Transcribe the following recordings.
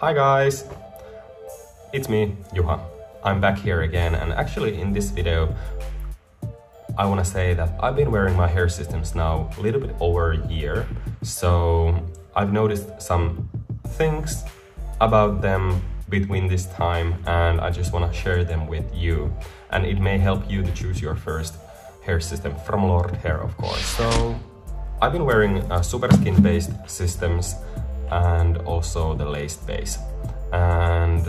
Hi guys! It's me, Juha. I'm back here again and actually in this video I want to say that I've been wearing my hair systems now a little bit over a year so I've noticed some things about them between this time and I just want to share them with you and it may help you to choose your first hair system from Lordhair of course. So I've been wearing uh, super skin based systems and also the laced base. And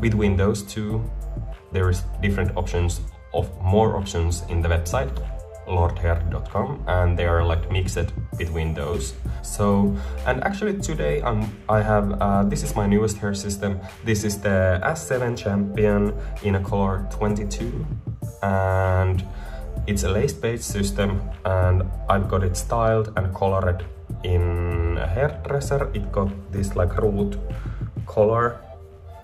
between those two there is different options of more options in the website lordhair.com and they are like mixed between those. So and actually today I'm I have uh, this is my newest hair system. This is the S7 champion in a color 22 and it's a lace based system and I've got it styled and colored in a hairdresser it got this like root color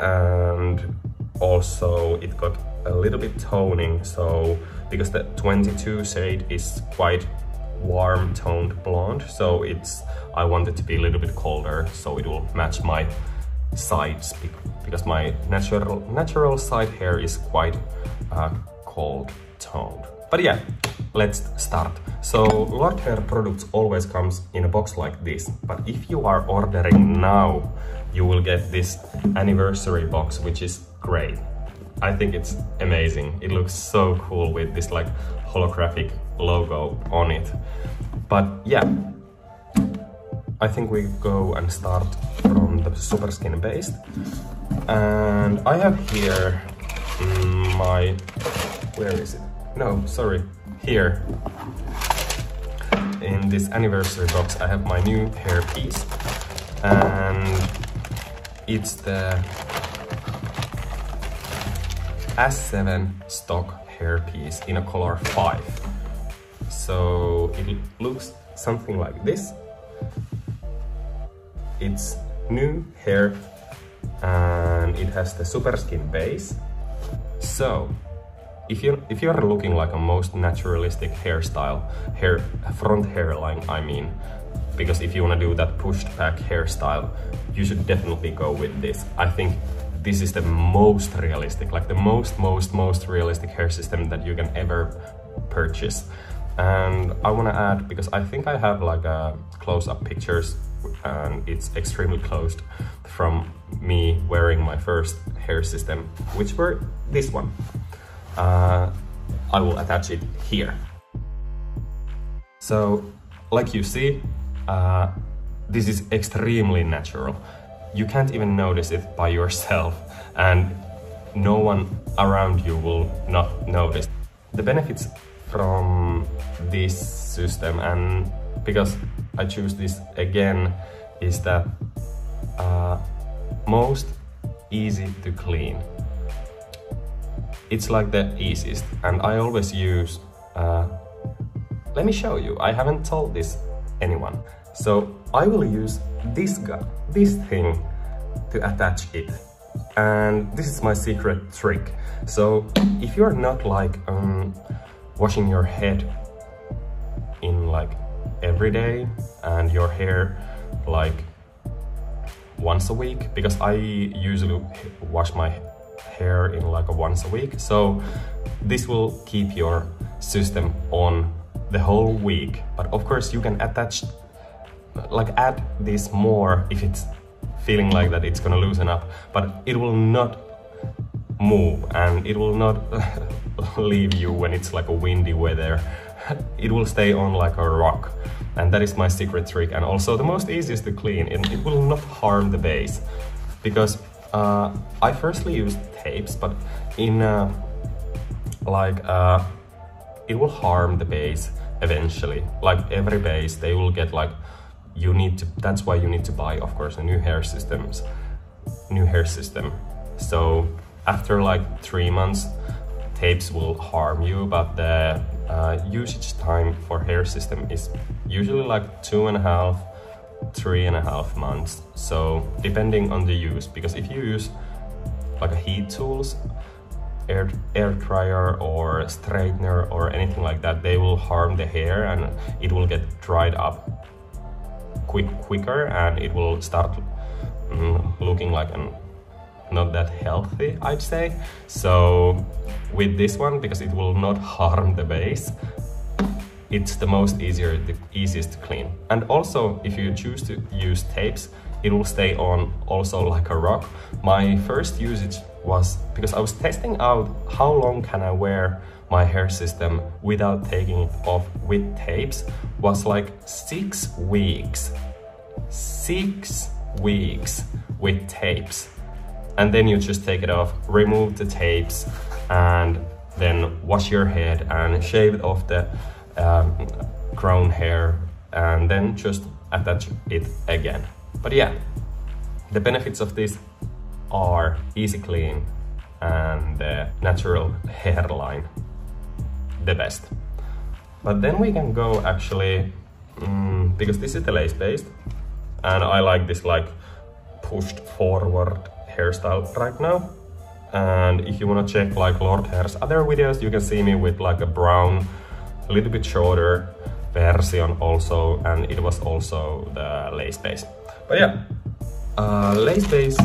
and also it got a little bit toning so because the 22 shade is quite warm toned blonde so it's I want it to be a little bit colder so it will match my sides because my natural natural side hair is quite uh, cold toned. But yeah let's start so Lordhair products always comes in a box like this but if you are ordering now you will get this anniversary box which is great I think it's amazing. It looks so cool with this like holographic logo on it. But yeah, I think we go and start from the super skin based. And I have here mm, my, where is it? No, sorry, here. In this anniversary box, I have my new hair piece. And it's the S7 stock hair piece in a color 5. So it looks something like this. It's new hair and it has the super skin base. So if you're if you're looking like a most naturalistic hairstyle, hair front hairline, I mean, because if you want to do that pushed back hairstyle, you should definitely go with this. I think this is the most realistic, like the most, most, most realistic hair system that you can ever purchase. And I want to add, because I think I have like a close-up pictures and it's extremely close from me wearing my first hair system, which were this one. Uh, I will attach it here. So, like you see, uh, this is extremely natural you can't even notice it by yourself and no one around you will not notice. The benefits from this system and because I choose this again is that uh, most easy to clean. It's like the easiest and I always use, uh, let me show you, I haven't told this anyone. So I will use this guy, this thing to attach it. And this is my secret trick. So if you're not like um, washing your head in like every day and your hair like once a week because I usually wash my hair in like a once a week. So this will keep your system on the whole week. But of course you can attach like add this more if it's feeling like that it's gonna loosen up, but it will not move and it will not leave you when it's like a windy weather. it will stay on like a rock. And that is my secret trick. And also the most easiest to clean and it will not harm the base. Because uh, I firstly used tapes but in uh, like uh, it will harm the base eventually. Like every base they will get like you need to that's why you need to buy of course a new hair systems new hair system. So after like three months tapes will harm you but the uh, usage time for hair system is usually like two and a half three and a half months so depending on the use because if you use like a heat tools air, air dryer or straightener or anything like that they will harm the hair and it will get dried up quick quicker and it will start mm, looking like an not that healthy, I'd say. So with this one, because it will not harm the base, it's the most easier, the easiest to clean. And also, if you choose to use tapes, it will stay on also like a rock. My first usage was because I was testing out how long can I wear my hair system without taking it off with tapes was like six weeks. Six weeks with tapes. And then you just take it off, remove the tapes and then wash your head and shave it off the um, grown hair and then just attach it again. But yeah, the benefits of this are easy clean and natural hairline the best. But then we can go actually, um, because this is the lace based and I like this like pushed forward hairstyle right now. And if you wanna check like Lordhair's other videos, you can see me with like a brown, a little bit shorter version also, and it was also the lace base. But yeah, uh, lace base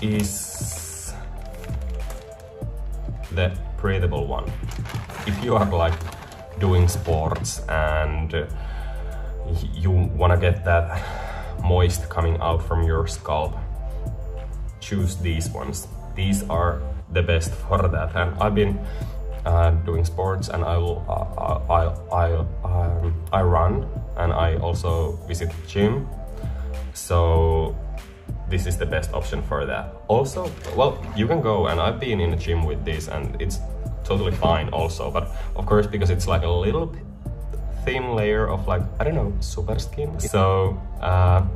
is the breathable one. If you are like doing sports and you wanna get that moist coming out from your scalp, choose these ones. These are the best for that. And I've been uh, doing sports and I will uh, I I um, I run and I also visit the gym. So this is the best option for that. Also, well, you can go and I've been in the gym with this and it's totally fine also. But of course, because it's like a little thin layer of like, I don't know, super skin. So uh,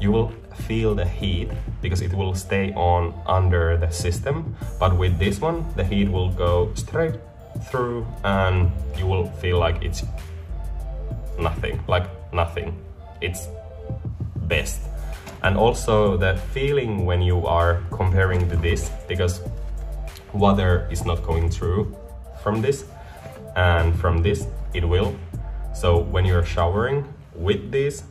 you will feel the heat because it will stay on under the system. But with this one, the heat will go straight through and you will feel like it's nothing, like nothing. It's best. And also the feeling when you are comparing to this, because water is not going through from this and from this it will. So when you're showering with this,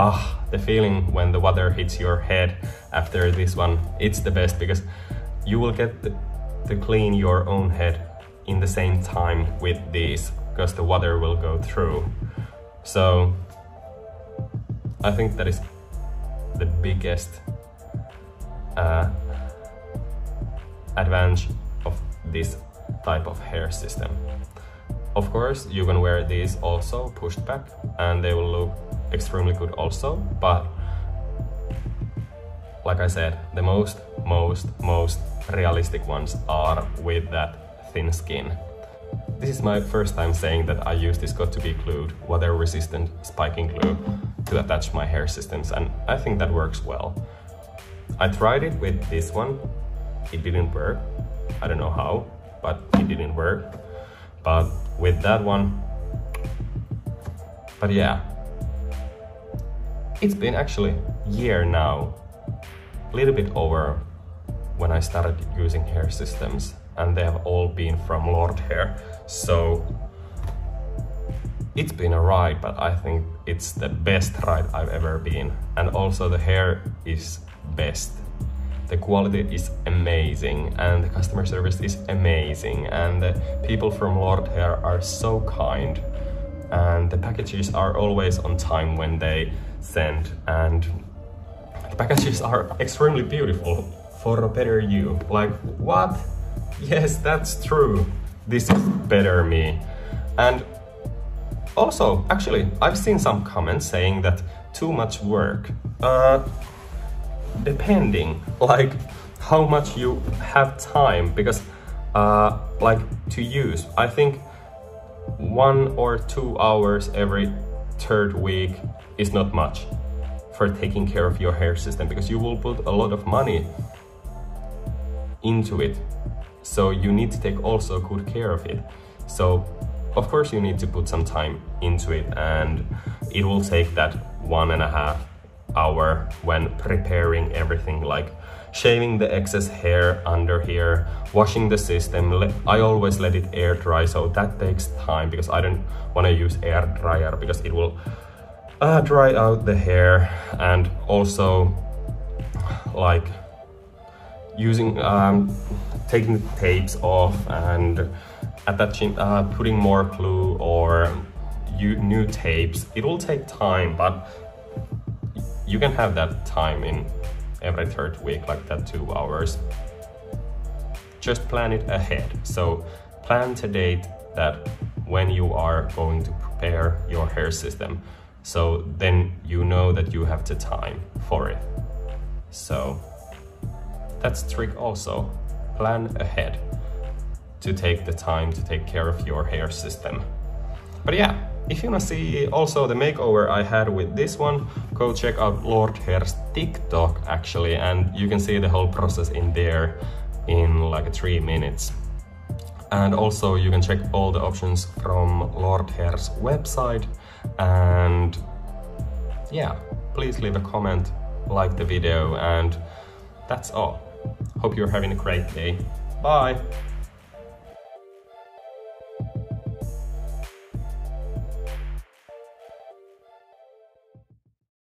ah, the feeling when the water hits your head after this one, it's the best because you will get the, to clean your own head in the same time with this because the water will go through. So I think that is the biggest uh, advantage of this type of hair system. Of course, you can wear these also pushed back and they will look extremely good also, but like I said, the most, most, most realistic ones are with that thin skin. This is my first time saying that I use this Got2b Glued water resistant spiking glue to attach my hair systems and I think that works well. I tried it with this one it didn't work. I don't know how, but it didn't work. But with that one, but yeah, it's been actually year now, a little bit over when I started using hair systems and they have all been from Lordhair. So it's been a ride, but I think it's the best ride I've ever been. And also the hair is best the quality is amazing and the customer service is amazing and the people from Lordhair are so kind and the packages are always on time when they send and the packages are extremely beautiful for a better you. Like, what? Yes, that's true. This is better me. And also, actually, I've seen some comments saying that too much work. Uh, depending like how much you have time because uh, like to use I think one or two hours every third week is not much for taking care of your hair system because you will put a lot of money into it so you need to take also good care of it so of course you need to put some time into it and it will take that one and a half hour when preparing everything like shaving the excess hair under here, washing the system. I always let it air dry, so that takes time because I don't want to use air dryer because it will uh, dry out the hair and also like using um, taking the tapes off and attaching uh, putting more glue or new tapes. It will take time but you can have that time in every third week like that two hours. Just plan it ahead. So plan to date that when you are going to prepare your hair system so then you know that you have the time for it so that's trick also. Plan ahead to take the time to take care of your hair system. But yeah, if you wanna see also the makeover I had with this one, go check out Lordhair's TikTok actually, and you can see the whole process in there in like three minutes. And also you can check all the options from Lordhair's website and yeah, please leave a comment, like the video and that's all. Hope you're having a great day. Bye!